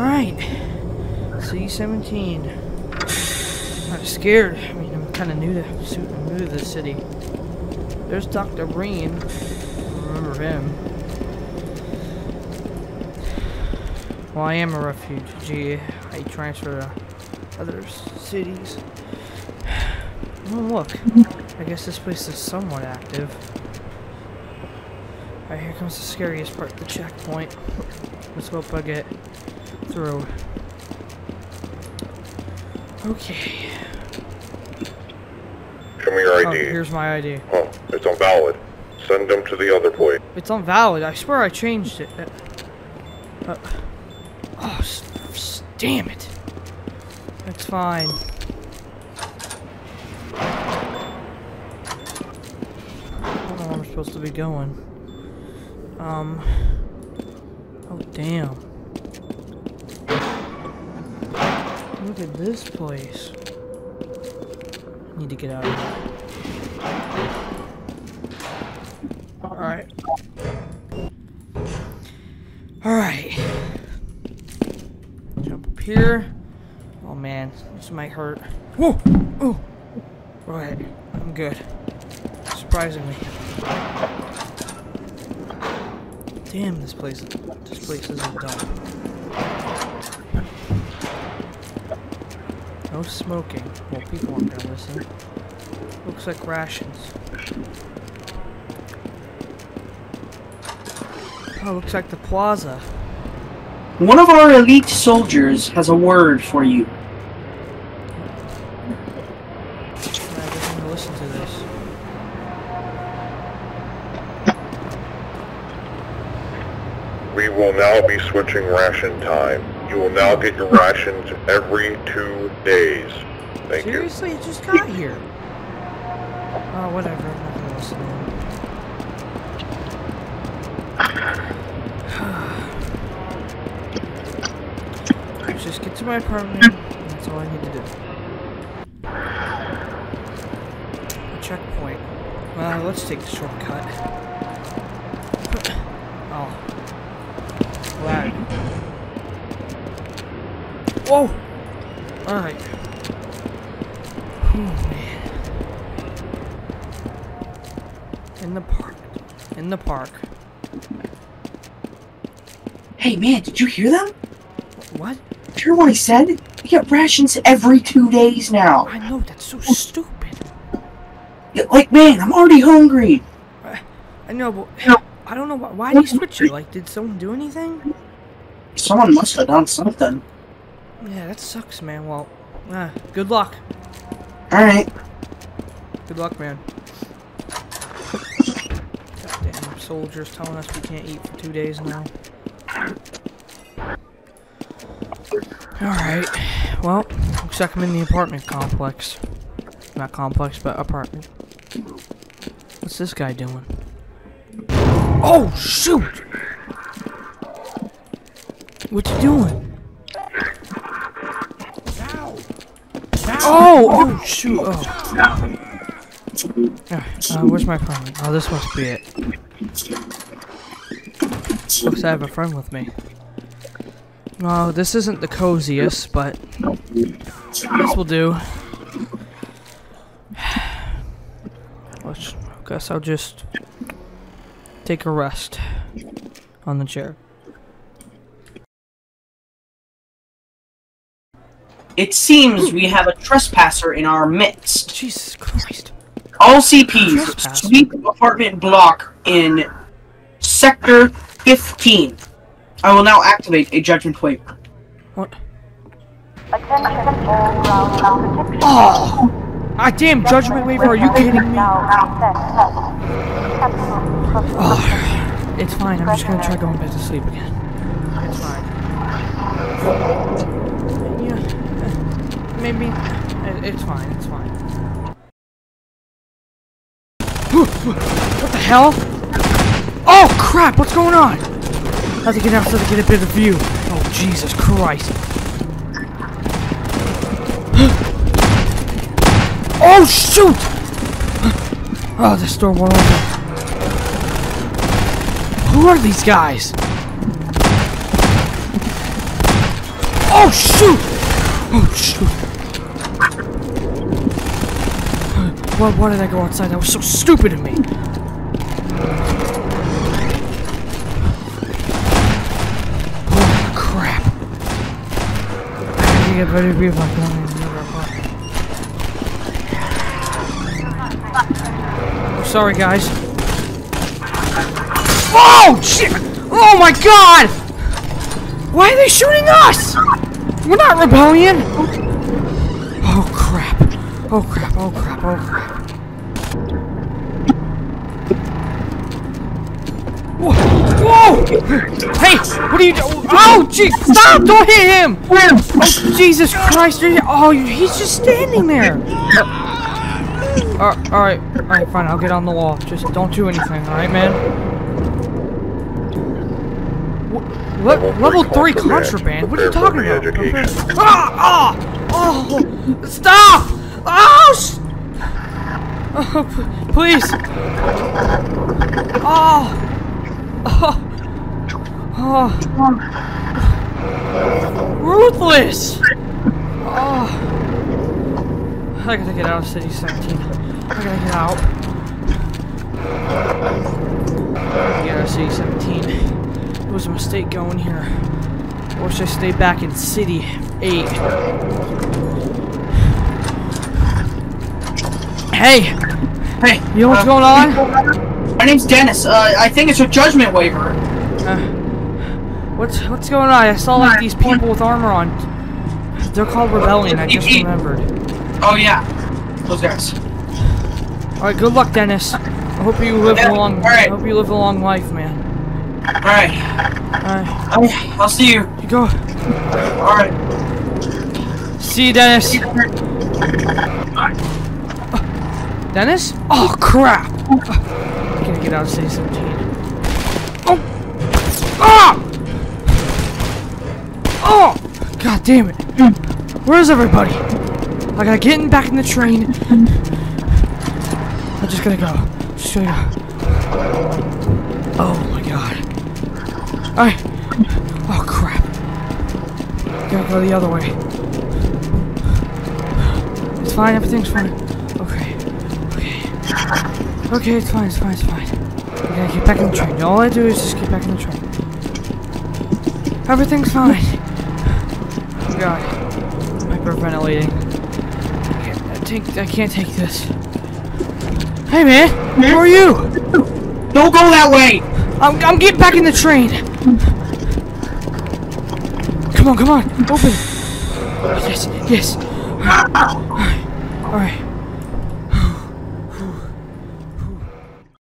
Alright. C-17. I'm scared. I mean, I'm kind of new to new to the city. There's Dr. Breen. Remember him. Well, I am a refugee. I transfer to other cities. Oh, look. I guess this place is somewhat active. Alright, here comes the scariest part, the checkpoint. Let's hope I get through. Okay. Show me your ID. Oh, here's my ID. Oh, it's invalid. Send them to the other place. It's invalid. I swear I changed it. Uh, uh, oh, damn it. It's fine. I don't know where I'm supposed to be going. Um. Oh, damn. Look at this place. Need to get out of here. Alright. Alright. Jump up here. Oh man, this might hurt. Whoa! Oh! Alright, I'm good. Surprisingly. Damn, this place this place isn't done. No smoking. Well, people aren't gonna listen. Looks like rations. Oh, looks like the plaza. One of our elite soldiers has a word for you. I guess I'm listen to this. We will now be switching ration time. You will now get your rations every two days. Thank you. Seriously, it just got here. Oh, whatever. I'm not gonna listen just get to my apartment. That's all I need to do. A checkpoint. Well, let's take the shortcut. Oh. Lag. Whoa! Alright. Oh man. In the park. In the park. Hey man, did you hear them? What? Did you hear what I said? We get rations every two days now. I know, that's so oh. stupid. Like man, I'm already hungry. Uh, I know, but I don't know why. Why did he switch it? Like, did someone do anything? Someone must have done something. Yeah, that sucks, man. Well, ah, good luck. Alright. Good luck, man. Goddamn soldiers telling us we can't eat for two days now. Alright. Well, looks like I'm in the apartment complex. Not complex, but apartment. What's this guy doing? Oh, shoot! What you doing? Oh, oh, shoot. Oh. Uh, where's my apartment? Oh, this must be it. Looks I have a friend with me. No, this isn't the coziest, but this will do. Let's, guess I'll just take a rest on the chair. It seems we have a trespasser in our midst. Jesus Christ. All CPs, Trespasser? sweep apartment block in Sector 15. I will now activate a judgment wave. What? Attention all ground now protection. Oh! Ah, damn judgment waiver, are you kidding me? Now reset. Capsule Oh, it's fine, I'm just gonna try going back to sleep again. It's fine. Maybe. it- It's fine, it's fine. What the hell? Oh crap, what's going on? I have to get outside to get a bit of view. Oh Jesus Christ. oh shoot! Oh, this door won't open. Who are these guys? Oh shoot! Oh shoot! Why, why did I go outside? That was so stupid of me. Oh crap! I think I better be if I don't Oh, sorry guys. Oh shit! Oh my god! Why are they shooting us? We're not rebellion! Oh crap. Oh crap, oh crap, oh. Whoa! Whoa! Hey! What are you doing? Oh, gee! Stop! Don't hit him! Oh, Jesus Christ! Are you, oh, he's just standing there! Uh, alright, alright, fine, I'll get on the wall. Just don't do anything, alright, man? What? Level three contraband. What are you talking about? Ah! Ah! Oh! Stop! Oh! Oh, please! Oh! Oh! Oh! Ruthless! Oh! I gotta get out of City 17. I gotta get out. Get out of City 17. It was a mistake going here. I wish I stayed back in City 8. Hey! Hey, You know what's uh, going on? My name's Dennis. Uh, I think it's a judgment waiver. Uh, what's what's going on? I saw like these people with armor on. They're called Rebellion, I just remembered. Oh yeah, those guys. Alright, good luck, Dennis. I hope you live Yeah, a long all right. I hope you live a long life, man. All right, Alright, Okay, I'll see you. you go. All right. See you, Dennis. Dennis? Oh crap! I gotta get out of City 17. Oh! Ah! Oh! God damn it! Where's everybody? I gotta get in back in the train. I'm just gonna go. Just gonna go. Oh my god. Alright. Oh crap. Gotta go the other way. It's fine, everything's fine. Okay. Okay. Okay, it's fine, it's fine, it's fine. Gotta get back in the train. All I do is just get back in the train. Everything's fine. Oh god. I'm hyperventilating. I can't, I, take, I can't take this. Hey man! Who are you? Don't go that way. I'm, I'm getting back in the train! Come on, come on! Open! Yes, yes! Alright.